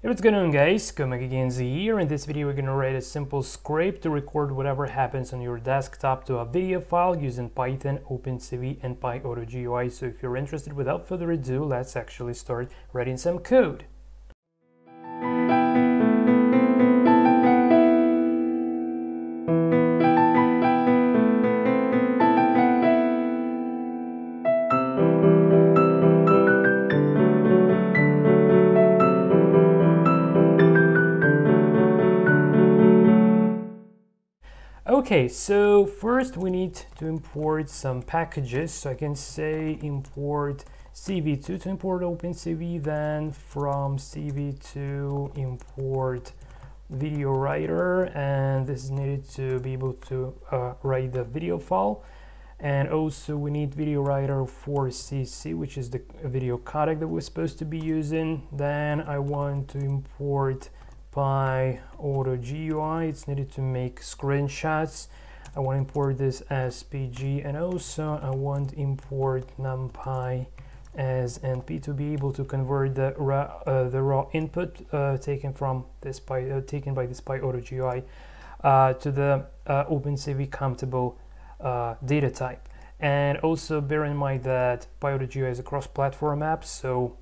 Hey, what's going on guys, Comic Komagigenzi here. In this video we're going to write a simple script to record whatever happens on your desktop to a video file using Python, OpenCV and PyAutoGUI. So if you're interested, without further ado, let's actually start writing some code. Okay, so first we need to import some packages. So I can say import CV2 to import OpenCV, then from CV2 import video writer, and this is needed to be able to uh, write the video file. And also we need video writer for CC, which is the video codec that we're supposed to be using. Then I want to import by auto GUI. It's needed to make screenshots. I want to import this as PG and also I want to import NumPy as NP to be able to convert the raw, uh, the raw input uh, taken from this by uh, taken by this PyAutoGUI uh, to the uh, OpenCV compatible uh, data type. And also bear in mind that PyAutoGUI is a cross-platform app, so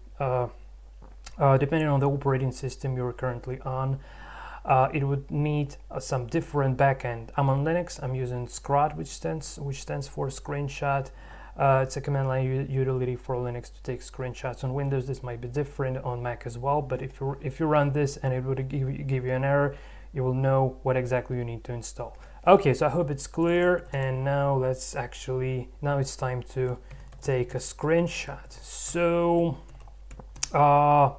uh, depending on the operating system you're currently on, uh, it would need uh, some different backend. I'm on Linux. I'm using Scrot, which stands which stands for screenshot. Uh, it's a command line utility for Linux to take screenshots. On Windows, this might be different on Mac as well. But if you if you run this and it would give you, give you an error, you will know what exactly you need to install. Okay, so I hope it's clear. And now let's actually now it's time to take a screenshot. So. Uh,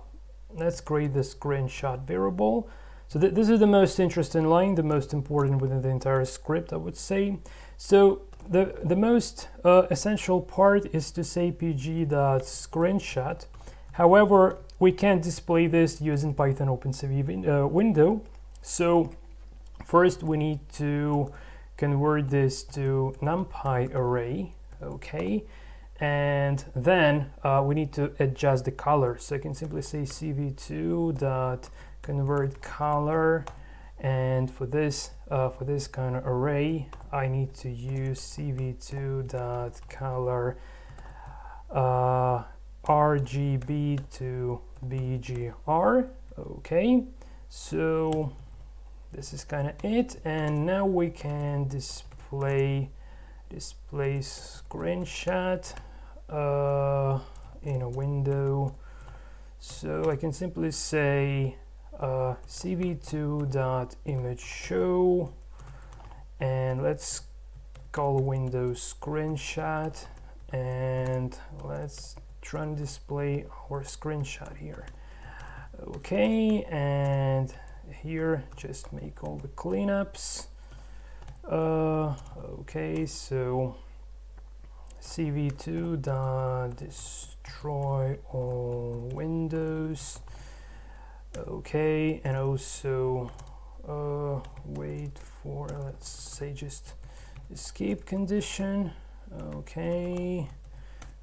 let's create the screenshot variable. So th this is the most interesting line, the most important within the entire script, I would say. So the, the most uh, essential part is to say pg.screenshot. However, we can't display this using Python OpenCV uh, window. So first we need to convert this to NumPy array, okay? And then uh, we need to adjust the color. So I can simply say cv2 dot convert color. And for this uh, for this kind of array I need to use cv2 dot color uh, RGB to BGR okay. So this is kind of it. And now we can display display screenshot uh, in a window. So I can simply say uh, cv2.image show and let's call window screenshot and let's try and display our screenshot here. Okay, and here just make all the cleanups. Uh, okay, so cv2 dot destroy all windows. Okay and also uh, wait for let's say just escape condition. Okay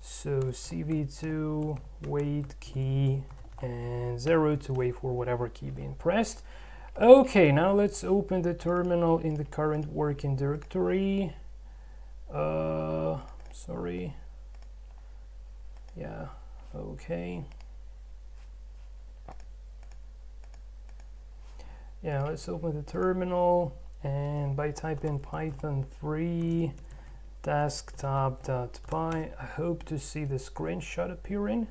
so cv2 wait key and zero to wait for whatever key being pressed. Okay now let's open the terminal in the current working directory. Uh, sorry. Yeah okay. Yeah let's open the terminal and by typing python 3 desktop.py I hope to see the screenshot appearing.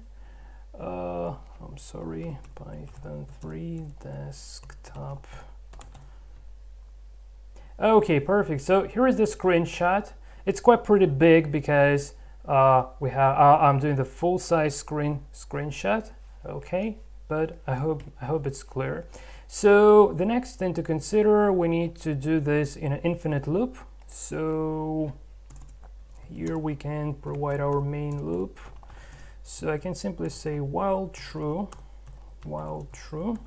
Uh, I'm sorry python 3 desktop. Okay perfect. So here is the screenshot it's quite pretty big because uh, we have uh, I'm doing the full size screen screenshot. Okay but I hope I hope it's clear. So the next thing to consider we need to do this in an infinite loop. So here we can provide our main loop. So I can simply say while true while true.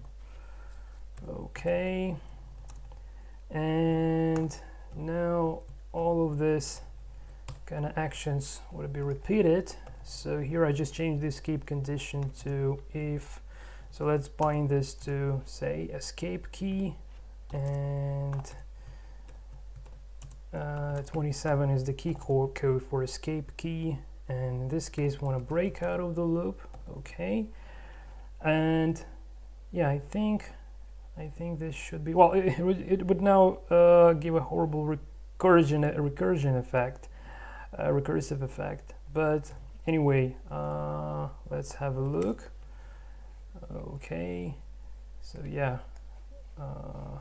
Okay. And now all of this kind of actions would be repeated. So here I just changed the escape condition to if. So let's bind this to say escape key and uh, 27 is the key code for escape key. And in this case we want to break out of the loop. Okay. And yeah I think I think this should be well it, it would now uh, give a horrible recursion a recursion effect a recursive effect. But anyway uh, let's have a look. Okay so yeah uh,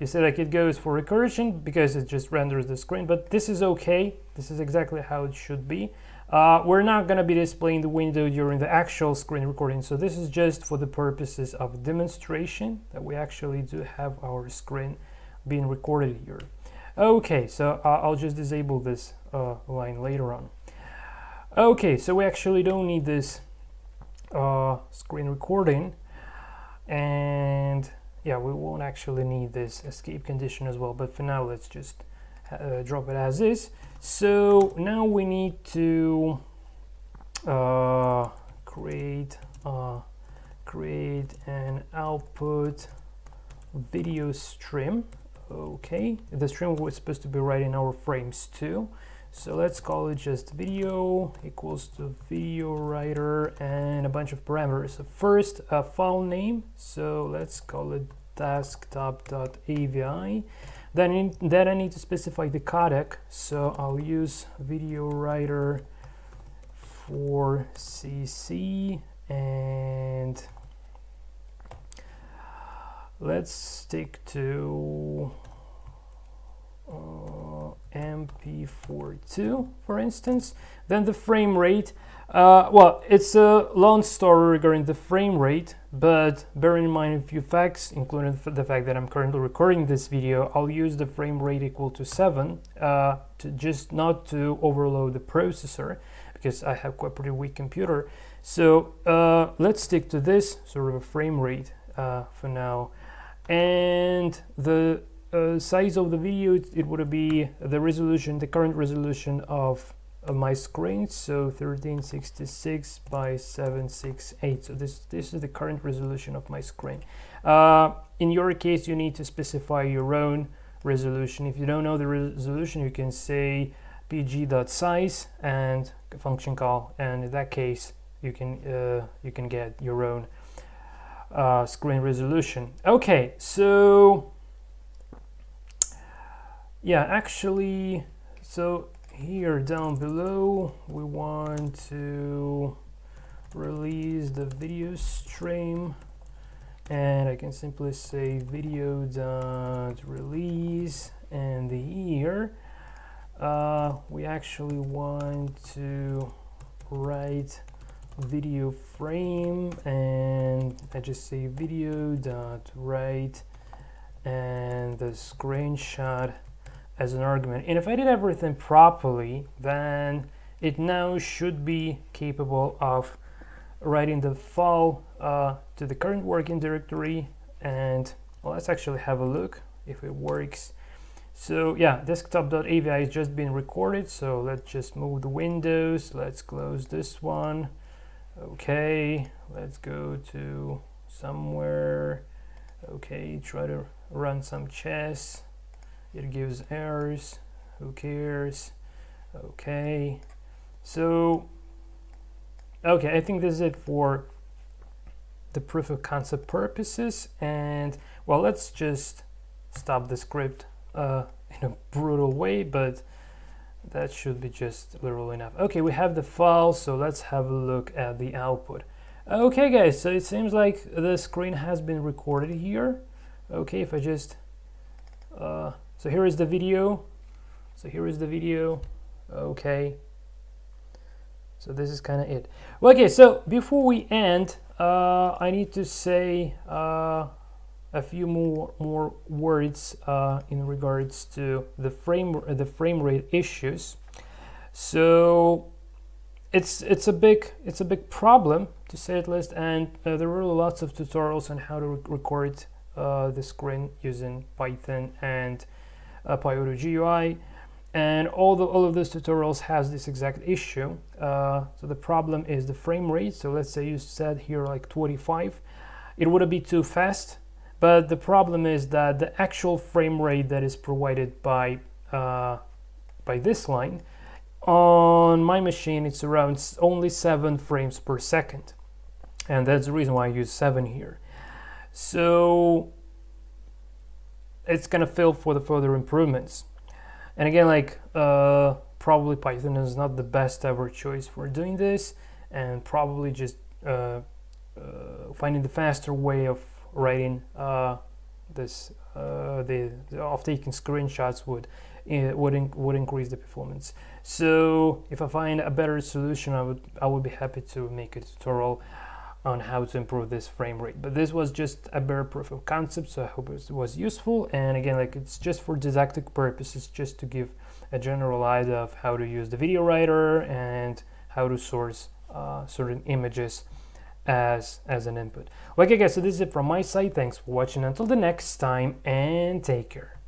you see like it goes for recursion because it just renders the screen but this is okay. This is exactly how it should be. Uh, we're not going to be displaying the window during the actual screen recording so this is just for the purposes of demonstration that we actually do have our screen being recorded here okay so uh, I'll just disable this uh, line later on. Okay so we actually don't need this uh, screen recording. And yeah we won't actually need this escape condition as well but for now let's just uh, drop it as is. So now we need to uh, create uh, create an output video stream okay the stream was supposed to be right in our frames too so let's call it just video equals to video writer and a bunch of parameters. So first a file name. So let's call it desktop.avi. Then, in, then I need to specify the codec. So I'll use video writer for CC and let's stick to uh, MP42, for instance. Then the frame rate. Uh, well, it's a long story regarding the frame rate, but bear in mind a few facts, including the fact that I'm currently recording this video. I'll use the frame rate equal to 7, uh, to just not to overload the processor, because I have quite a pretty weak computer. So uh, let's stick to this sort of a frame rate uh, for now. And the uh, size of the video it, it, would be the resolution the current resolution of my screen. So 1366 by 768 so this this is the current resolution of my screen. Uh, in your case you need to specify your own resolution. If you don't know the resolution you can say pg.size and function call. And in that case you can uh, you can get your own uh, screen resolution. Okay so yeah actually so here down below we want to release the video stream. And I can simply say video dot release. And here uh, we actually want to write video frame and I just say video dot write and the screenshot as an argument. And if I did everything properly, then it now should be capable of writing the file uh, to the current working directory. And well, let's actually have a look if it works. So yeah, desktop.avi is just being recorded. So let's just move the windows. Let's close this one. Okay, let's go to somewhere. Okay, try to run some chess. It gives errors. Who cares? Okay so okay I think this is it for the proof of concept purposes. And well let's just stop the script uh, in a brutal way but that should be just literal enough okay we have the file so let's have a look at the output okay guys so it seems like the screen has been recorded here okay if I just uh, so here is the video. So here is the video. Okay. So this is kind of it. Okay, so before we end, uh, I need to say uh, a few more more words uh, in regards to the frame the frame rate issues. So it's it's a big it's a big problem to say it least, and uh, there are lots of tutorials on how to re record uh, the screen using Python and uh, GUI. and all the all of those tutorials has this exact issue uh, so the problem is the frame rate so let's say you set here like 25 it would be too fast but the problem is that the actual frame rate that is provided by uh, by this line on my machine it's around only 7 frames per second. And that's the reason why I use 7 here. So it's gonna fail for the further improvements. And again, like uh, probably Python is not the best ever choice for doing this, and probably just uh, uh, finding the faster way of writing uh, this uh, the, of taking screenshots would uh, would in, would increase the performance. So if I find a better solution, I would I would be happy to make a tutorial on how to improve this frame rate. But this was just a bare proof of concept, so I hope it was useful. And again, like it's just for didactic purposes, just to give a general idea of how to use the video writer and how to source uh, certain images as as an input. Okay guys, so this is it from my side. Thanks for watching until the next time and take care.